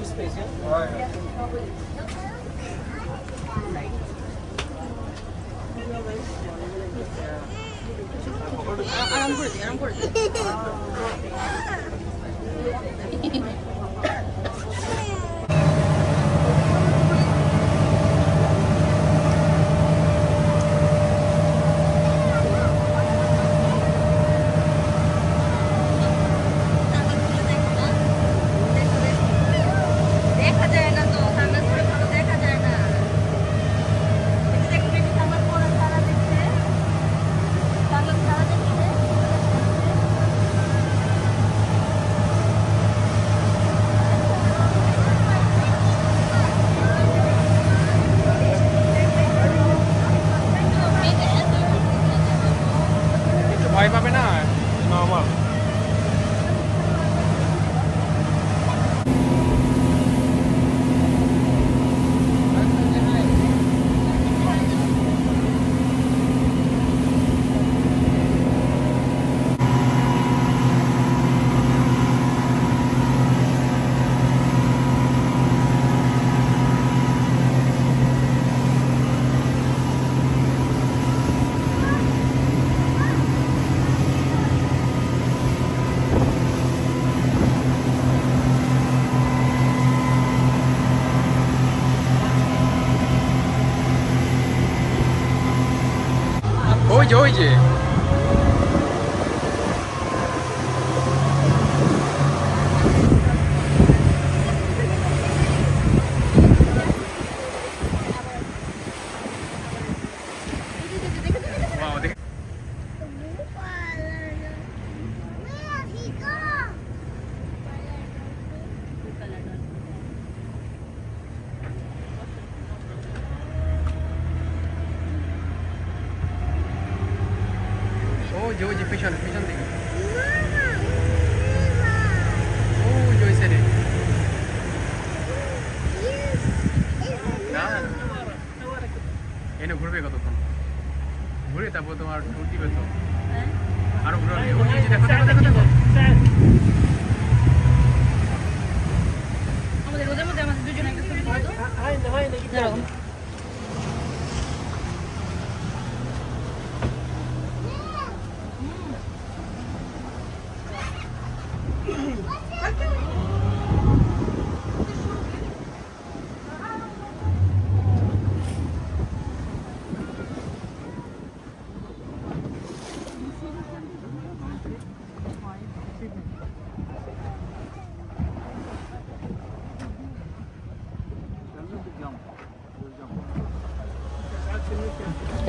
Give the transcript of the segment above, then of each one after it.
space, yeah? All right. Oh, I'm worthy, I'm worthy. Oh. vai pra an Não, Normal. ওই যে ওই যে পিছনে পিছন দিকে। ওই যে ওই সাইডে না এনে ঘুরবে কতক্ষণ? ঘুরে তারপর তোমার দিবে তো। আরও ঘুরে দেখো দেখো দেখো।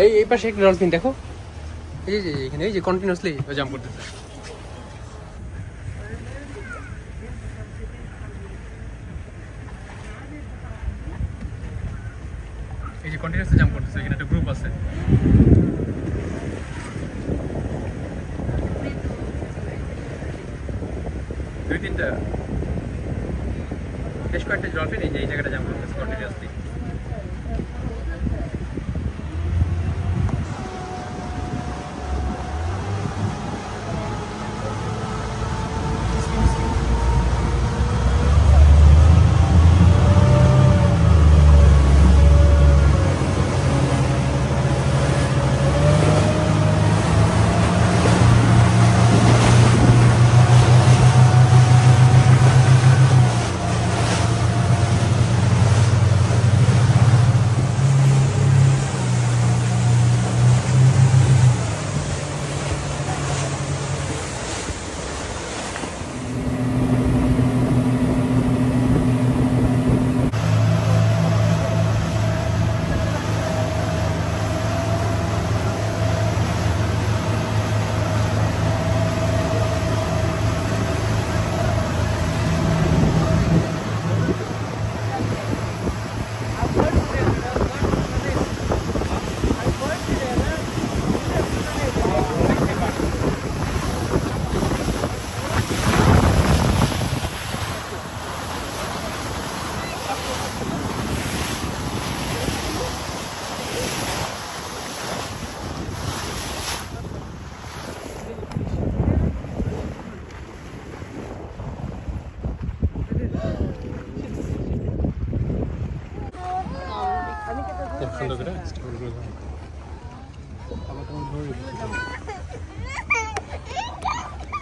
এই এই পাশে একটা ডলফিন দেখো। এই যে এখানে, এই যে কন্টিনিউসলি জাম্প করতেছে। এই যে কন্টিনিউসলি জাম্প করতেছে, এখানে একটা গ্রুপ আছে। দুই, তিনটা। বেশ কয়েকটা ডলফিন এই যে, এই জায়গাটা জাম্প করতেছে কন্টিনিউসলি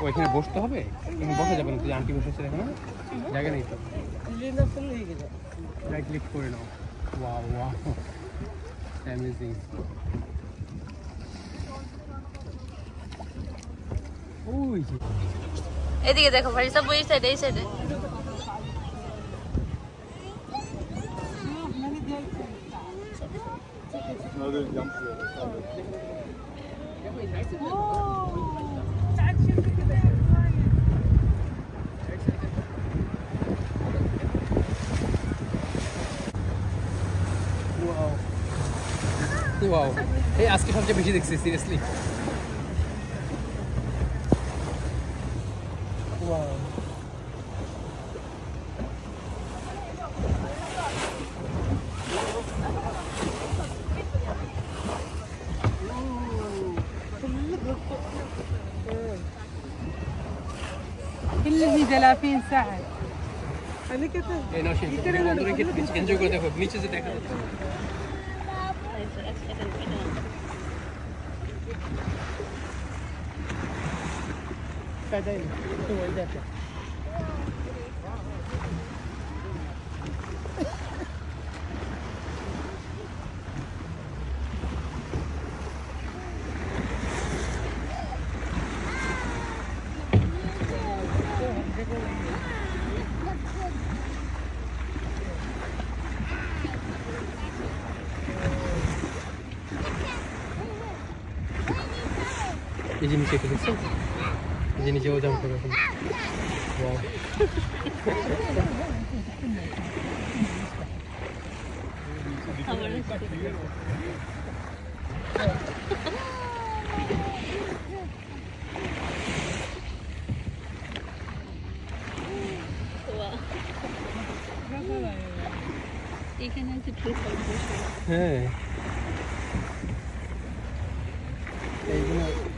এখানে বসতে হবে? এখানে বসা যাবে না, তুই আন্টি বসেছে দেখো না জায়গা নেই তো। রাইট ক্লিক করে নাও। ওয়াও অ্যামেজিং ওই এদিকে দেখো ভাই সব ওই সাইডে এই সাইডে ওয়াও ওয়াও এই আজকে সবচেয়ে বেশি দেখছি seriously 3000 ساعة. بعدين. هو يدافع İzini çekeceksin. İzini çek hocam tarafını. Wow. You can have to put some bushes. Hey. Hey, you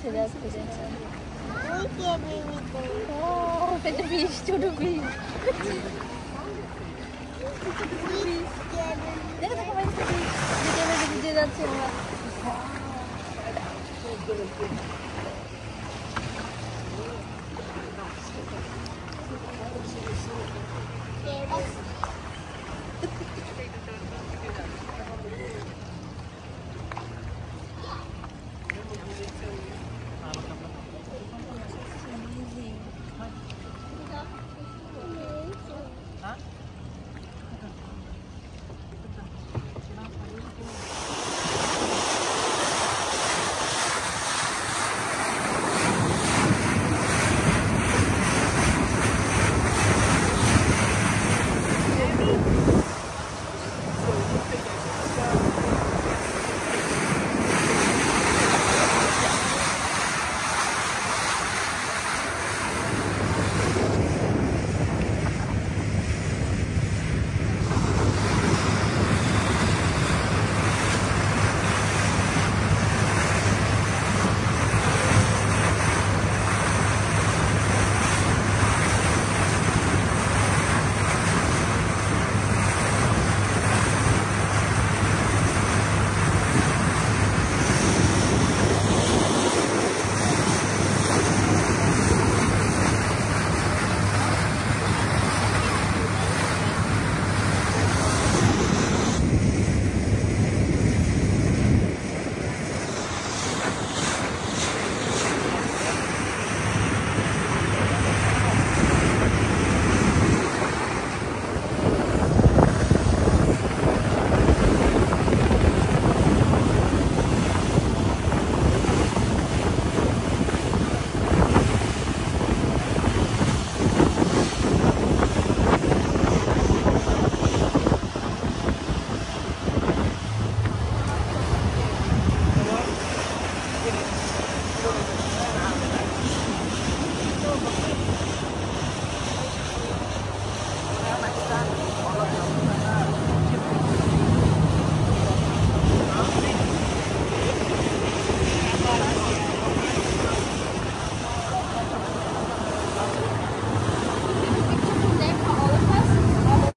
to. Look at the Oh, to the beach, to the beach. Dito ka kumain sa beach. Dito na nag-video na.